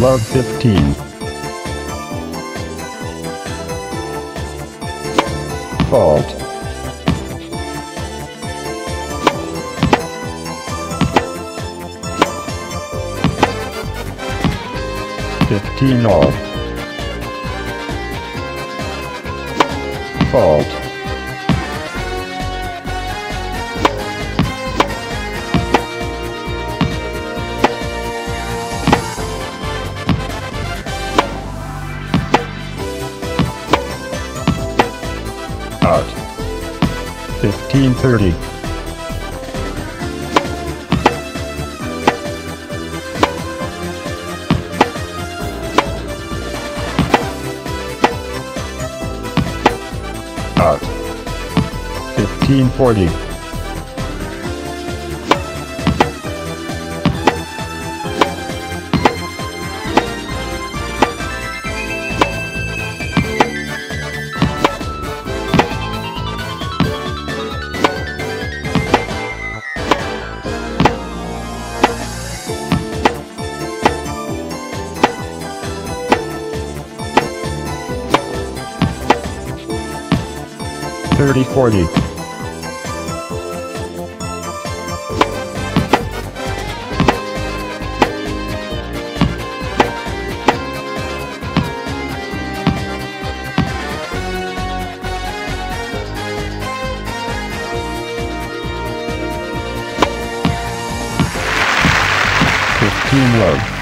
Love 15. Fault. Fifteen all. Fault. 1930. Out. 1540. Forty. Thirty forty. Fifteen low.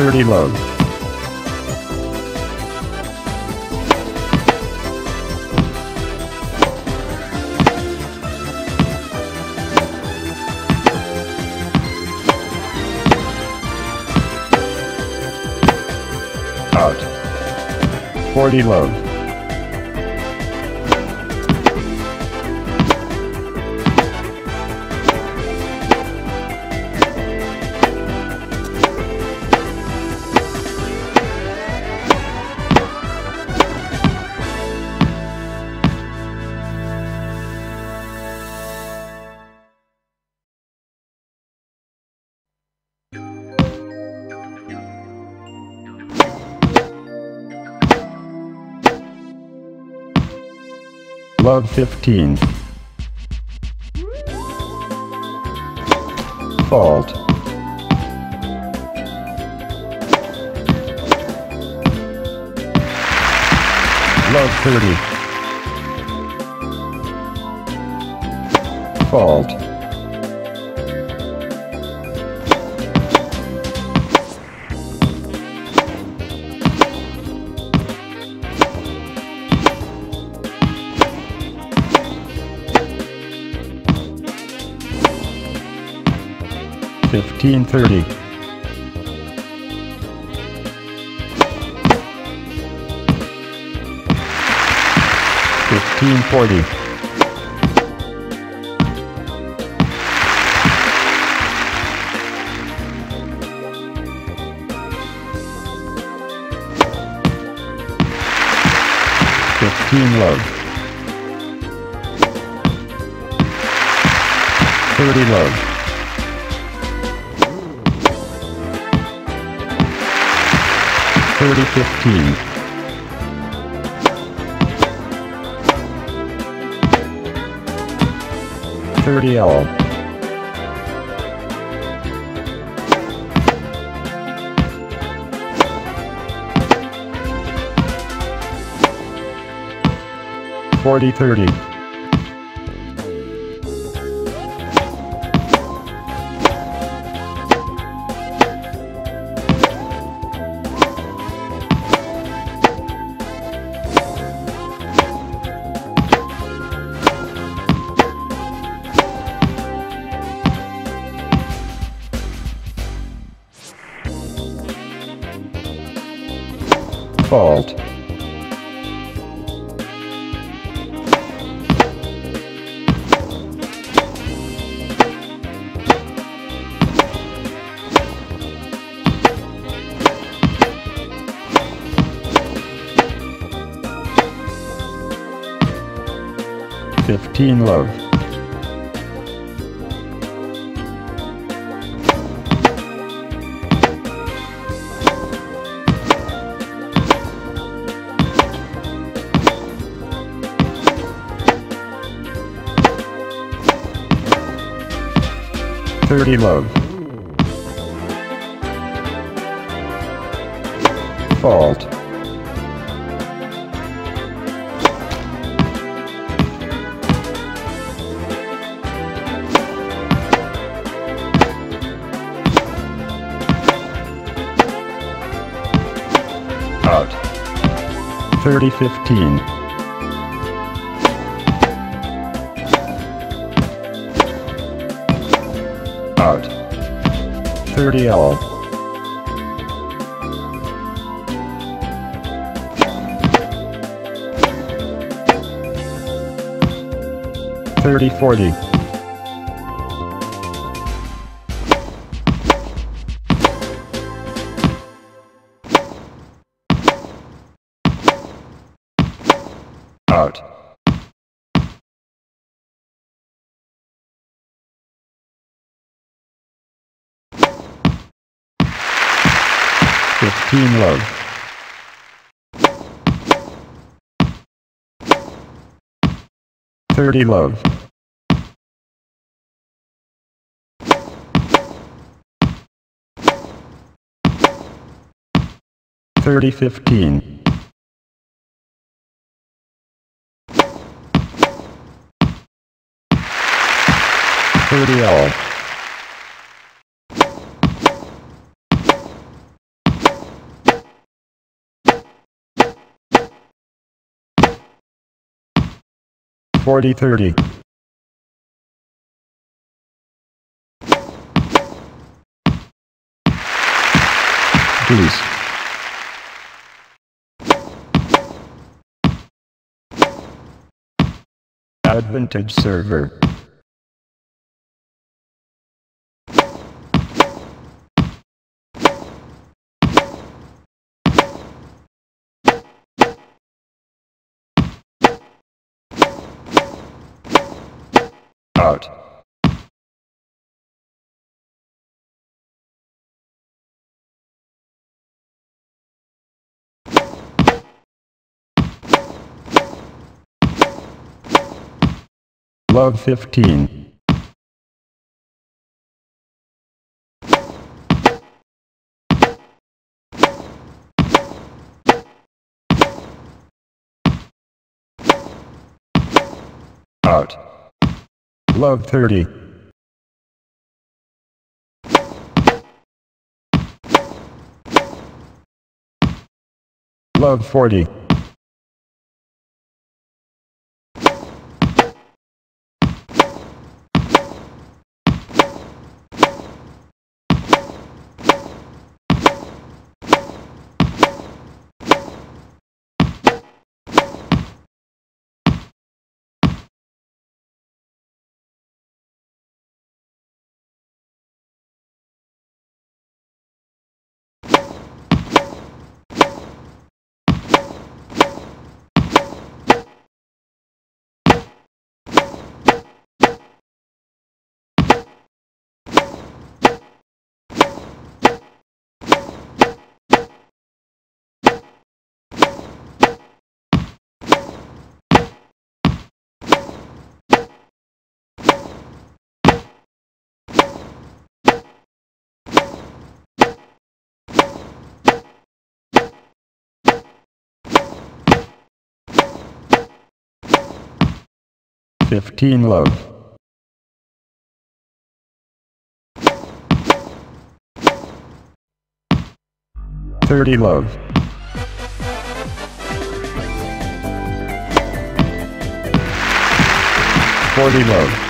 Thirty low. Out. Forty low. Love 15. Fault. Love 30. Fault. Fifteen thirty. Fifteen forty. Fifteen low. Thirty low. Thirty fifteen. Thirty all. Forty thirty. fault. Fifteen love. Thirty love. Fault. Out. 3015. Out. 30 all. Thirty forty. Out. Fifteen love. Thirty love. Thirty fifteen. Forty thirty. Please. Advantage server. Out. Love 15. Out. Love 30. Love 40. Fifteen love. Thirty love. Forty love.